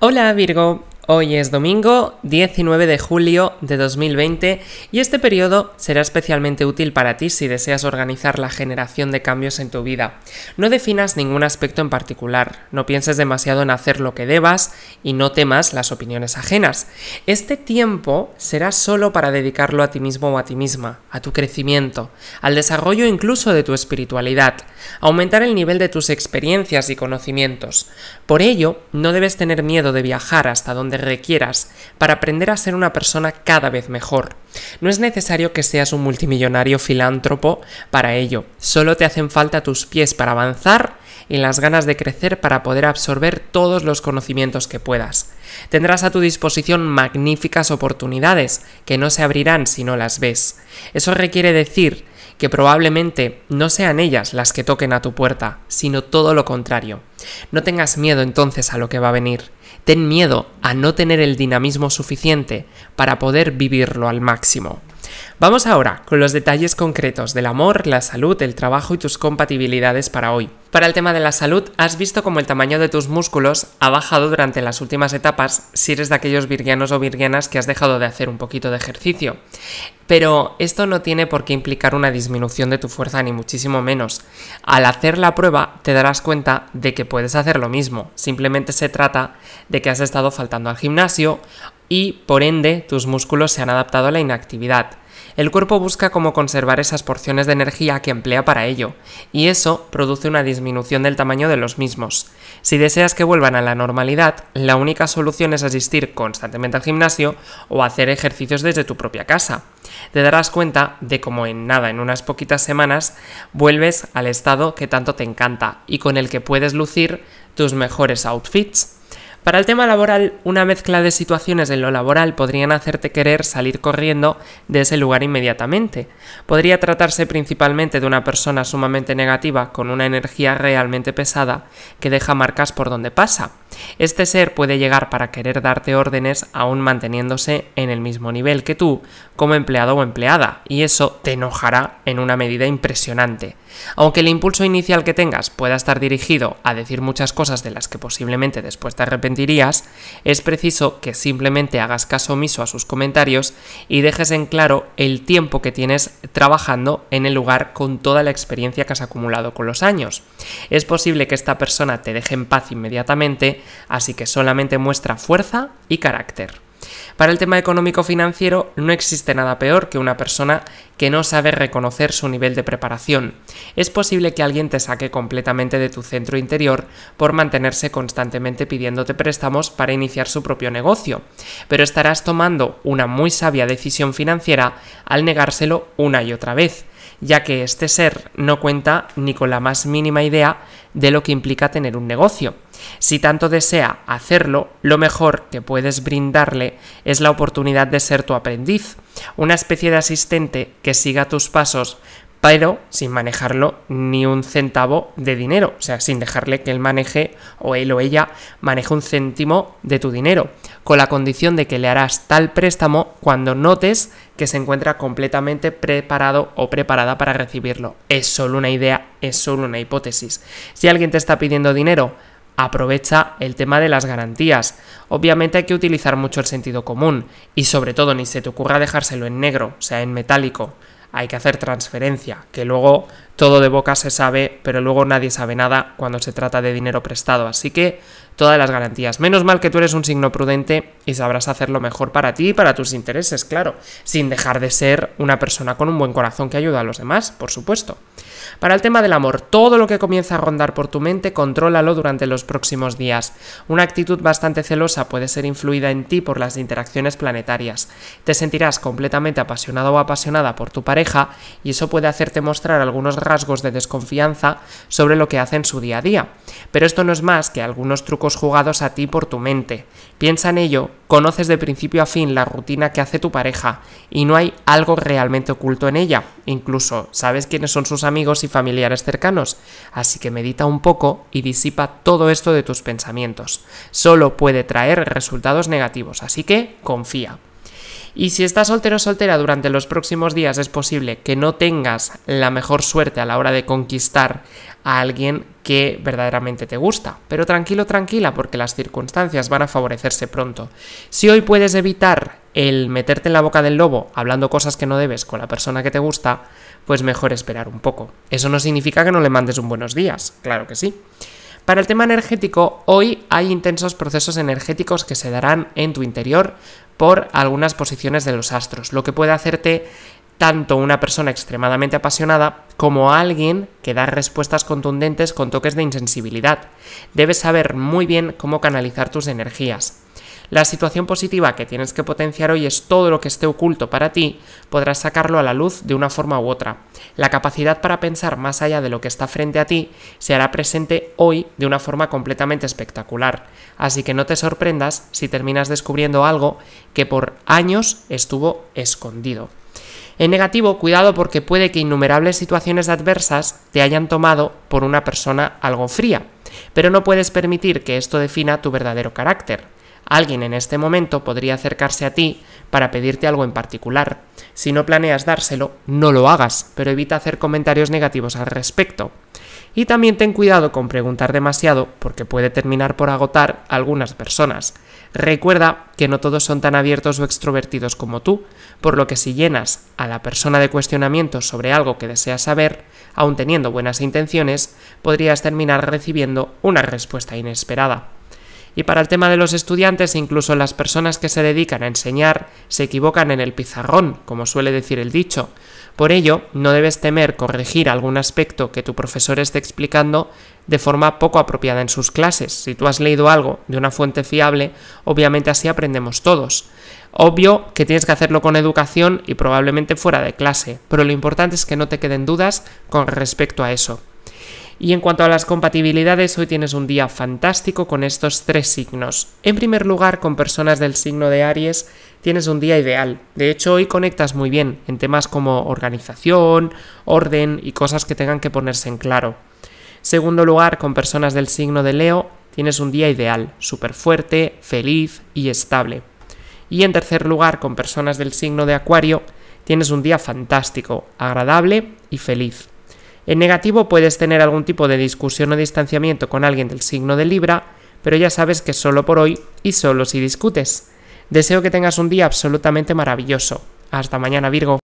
Hola Virgo, Hoy es domingo 19 de julio de 2020 y este periodo será especialmente útil para ti si deseas organizar la generación de cambios en tu vida. No definas ningún aspecto en particular, no pienses demasiado en hacer lo que debas y no temas las opiniones ajenas. Este tiempo será solo para dedicarlo a ti mismo o a ti misma, a tu crecimiento, al desarrollo incluso de tu espiritualidad, aumentar el nivel de tus experiencias y conocimientos. Por ello, no debes tener miedo de viajar hasta donde requieras para aprender a ser una persona cada vez mejor. No es necesario que seas un multimillonario filántropo para ello, solo te hacen falta tus pies para avanzar y las ganas de crecer para poder absorber todos los conocimientos que puedas. Tendrás a tu disposición magníficas oportunidades que no se abrirán si no las ves. Eso requiere decir que probablemente no sean ellas las que toquen a tu puerta, sino todo lo contrario. No tengas miedo entonces a lo que va a venir. Ten miedo a no tener el dinamismo suficiente para poder vivirlo al máximo. Vamos ahora con los detalles concretos del amor, la salud, el trabajo y tus compatibilidades para hoy. Para el tema de la salud, has visto cómo el tamaño de tus músculos ha bajado durante las últimas etapas si eres de aquellos virgianos o virgianas que has dejado de hacer un poquito de ejercicio. Pero esto no tiene por qué implicar una disminución de tu fuerza ni muchísimo menos. Al hacer la prueba te darás cuenta de que puedes hacer lo mismo. Simplemente se trata de que has estado faltando al gimnasio y por ende tus músculos se han adaptado a la inactividad. El cuerpo busca cómo conservar esas porciones de energía que emplea para ello, y eso produce una disminución del tamaño de los mismos. Si deseas que vuelvan a la normalidad, la única solución es asistir constantemente al gimnasio o hacer ejercicios desde tu propia casa. Te darás cuenta de cómo en nada, en unas poquitas semanas, vuelves al estado que tanto te encanta y con el que puedes lucir tus mejores outfits. Para el tema laboral, una mezcla de situaciones en lo laboral podrían hacerte querer salir corriendo de ese lugar inmediatamente. Podría tratarse principalmente de una persona sumamente negativa con una energía realmente pesada que deja marcas por donde pasa. Este ser puede llegar para querer darte órdenes aún manteniéndose en el mismo nivel que tú como empleado o empleada, y eso te enojará en una medida impresionante. Aunque el impulso inicial que tengas pueda estar dirigido a decir muchas cosas de las que posiblemente después te arrepentirías, es preciso que simplemente hagas caso omiso a sus comentarios y dejes en claro el tiempo que tienes trabajando en el lugar con toda la experiencia que has acumulado con los años. Es posible que esta persona te deje en paz inmediatamente, así que solamente muestra fuerza y carácter. Para el tema económico financiero no existe nada peor que una persona que no sabe reconocer su nivel de preparación. Es posible que alguien te saque completamente de tu centro interior por mantenerse constantemente pidiéndote préstamos para iniciar su propio negocio, pero estarás tomando una muy sabia decisión financiera al negárselo una y otra vez ya que este ser no cuenta ni con la más mínima idea de lo que implica tener un negocio. Si tanto desea hacerlo, lo mejor que puedes brindarle es la oportunidad de ser tu aprendiz, una especie de asistente que siga tus pasos pero sin manejarlo ni un centavo de dinero, o sea, sin dejarle que él maneje o él o ella maneje un céntimo de tu dinero, con la condición de que le harás tal préstamo cuando notes que se encuentra completamente preparado o preparada para recibirlo. Es solo una idea, es solo una hipótesis. Si alguien te está pidiendo dinero, aprovecha el tema de las garantías. Obviamente hay que utilizar mucho el sentido común y sobre todo ni se te ocurra dejárselo en negro, o sea, en metálico hay que hacer transferencia, que luego todo de boca se sabe, pero luego nadie sabe nada cuando se trata de dinero prestado. Así que todas las garantías. Menos mal que tú eres un signo prudente y sabrás hacerlo mejor para ti y para tus intereses, claro, sin dejar de ser una persona con un buen corazón que ayuda a los demás, por supuesto. Para el tema del amor, todo lo que comienza a rondar por tu mente, contrólalo durante los próximos días. Una actitud bastante celosa puede ser influida en ti por las interacciones planetarias. Te sentirás completamente apasionado o apasionada por tu pareja y eso puede hacerte mostrar algunos rasgos de desconfianza sobre lo que hace en su día a día. Pero esto no es más que algunos trucos jugados a ti por tu mente. Piensa en ello, conoces de principio a fin la rutina que hace tu pareja y no hay algo realmente oculto en ella. Incluso sabes quiénes son sus amigos y familiares cercanos. Así que medita un poco y disipa todo esto de tus pensamientos. Solo puede traer resultados negativos, así que confía. Y si estás soltero o soltera durante los próximos días es posible que no tengas la mejor suerte a la hora de conquistar a alguien que verdaderamente te gusta. Pero tranquilo, tranquila, porque las circunstancias van a favorecerse pronto. Si hoy puedes evitar el meterte en la boca del lobo hablando cosas que no debes con la persona que te gusta, pues mejor esperar un poco. Eso no significa que no le mandes un buenos días, claro que sí. Para el tema energético, hoy hay intensos procesos energéticos que se darán en tu interior por algunas posiciones de los astros, lo que puede hacerte tanto una persona extremadamente apasionada como alguien que da respuestas contundentes con toques de insensibilidad. Debes saber muy bien cómo canalizar tus energías. La situación positiva que tienes que potenciar hoy es todo lo que esté oculto para ti, podrás sacarlo a la luz de una forma u otra. La capacidad para pensar más allá de lo que está frente a ti se hará presente hoy de una forma completamente espectacular. Así que no te sorprendas si terminas descubriendo algo que por años estuvo escondido. En negativo, cuidado porque puede que innumerables situaciones adversas te hayan tomado por una persona algo fría, pero no puedes permitir que esto defina tu verdadero carácter. Alguien en este momento podría acercarse a ti para pedirte algo en particular. Si no planeas dárselo, no lo hagas, pero evita hacer comentarios negativos al respecto. Y también ten cuidado con preguntar demasiado porque puede terminar por agotar a algunas personas. Recuerda que no todos son tan abiertos o extrovertidos como tú, por lo que si llenas a la persona de cuestionamientos sobre algo que deseas saber, aun teniendo buenas intenciones, podrías terminar recibiendo una respuesta inesperada. Y para el tema de los estudiantes, incluso las personas que se dedican a enseñar se equivocan en el pizarrón, como suele decir el dicho. Por ello, no debes temer corregir algún aspecto que tu profesor esté explicando de forma poco apropiada en sus clases. Si tú has leído algo de una fuente fiable, obviamente así aprendemos todos. Obvio que tienes que hacerlo con educación y probablemente fuera de clase, pero lo importante es que no te queden dudas con respecto a eso. Y en cuanto a las compatibilidades, hoy tienes un día fantástico con estos tres signos. En primer lugar, con personas del signo de Aries, tienes un día ideal. De hecho, hoy conectas muy bien en temas como organización, orden y cosas que tengan que ponerse en claro. Segundo lugar, con personas del signo de Leo, tienes un día ideal, súper fuerte, feliz y estable. Y en tercer lugar, con personas del signo de Acuario, tienes un día fantástico, agradable y feliz. En negativo puedes tener algún tipo de discusión o distanciamiento con alguien del signo de Libra, pero ya sabes que solo por hoy y solo si discutes. Deseo que tengas un día absolutamente maravilloso. Hasta mañana Virgo.